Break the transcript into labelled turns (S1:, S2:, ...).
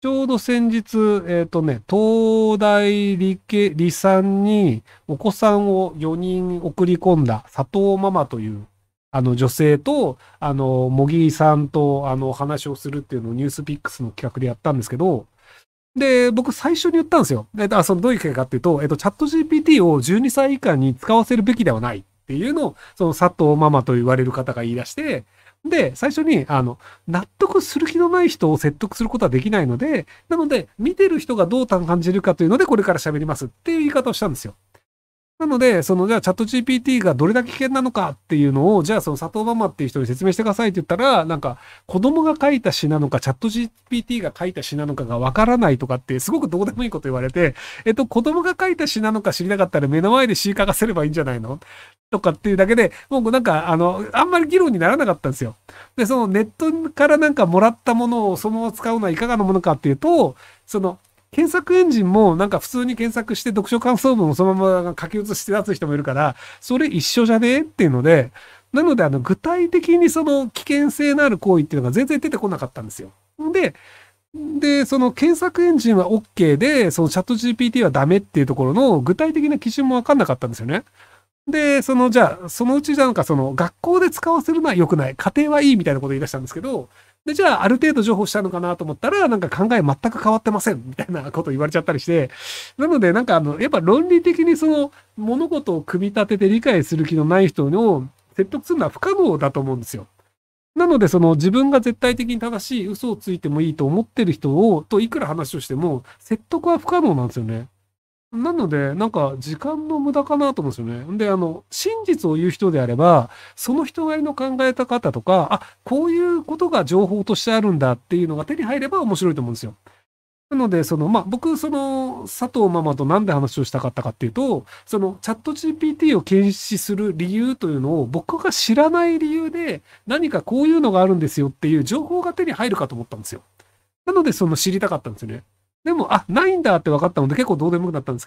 S1: ちょうど先日、えっ、ー、とね、東大理系、理産にお子さんを4人送り込んだ佐藤ママという、あの女性と、あの、茂木さんと、あの、話をするっていうのをニュースピックスの企画でやったんですけど、で、僕最初に言ったんですよ。えっ、と、そのどういう結果かっていうと、えっ、と、チャット GPT を12歳以下に使わせるべきではないっていうのを、その佐藤ママと言われる方が言い出して、で、最初に、あの、納得する気のない人を説得することはできないので、なので、見てる人がどう感じるかというので、これから喋りますっていう言い方をしたんですよ。なので、その、じゃあ、チャット GPT がどれだけ危険なのかっていうのを、じゃあ、その佐藤ママっていう人に説明してくださいって言ったら、なんか、子供が書いた詩なのか、チャット GPT が書いた詩なのかがわからないとかって、すごくどうでもいいこと言われて、えっと、子供が書いた詩なのか知りたかったら目の前で詩書かせればいいんじゃないのとかっていうだけで、もうなんか、あの、あんまり議論にならなかったんですよ。で、そのネットからなんかもらったものをそのまま使うのはいかがなものかっていうと、その、検索エンジンもなんか普通に検索して読書感想文をそのまま書き写して出す人もいるから、それ一緒じゃね？えっていうので、なのであの具体的にその危険性のある行為っていうのが全然出てこなかったんですよ。で、で、その検索エンジンは OK で、そのチャット GPT はダメっていうところの具体的な基準もわかんなかったんですよね。で、その、じゃあ、そのうちなんかその、学校で使わせるのは良くない。家庭はいいみたいなこと言い出したんですけど、で、じゃあ、ある程度情報したのかなと思ったら、なんか考え全く変わってません、みたいなこと言われちゃったりして、なので、なんかあの、やっぱ論理的にその、物事を組み立てて理解する気のない人を説得するのは不可能だと思うんですよ。なので、その自分が絶対的に正しい嘘をついてもいいと思ってる人を、といくら話をしても、説得は不可能なんですよね。なので、なんか時間の無駄かなと思うんですよね。で、あの、真実を言う人であれば、その人なりの考えた方とか、あ、こういうことが情報としてあるんだっていうのが手に入れば面白いと思うんですよ。なので、その、まあ、僕、その、佐藤ママとなんで話をしたかったかっていうと、その、チャット GPT を検視する理由というのを、僕が知らない理由で、何かこういうのがあるんですよっていう情報が手に入るかと思ったんですよ。なので、その知りたかったんですよね。でも、あ、ないんだって分かったので結構どうでもよくなったんです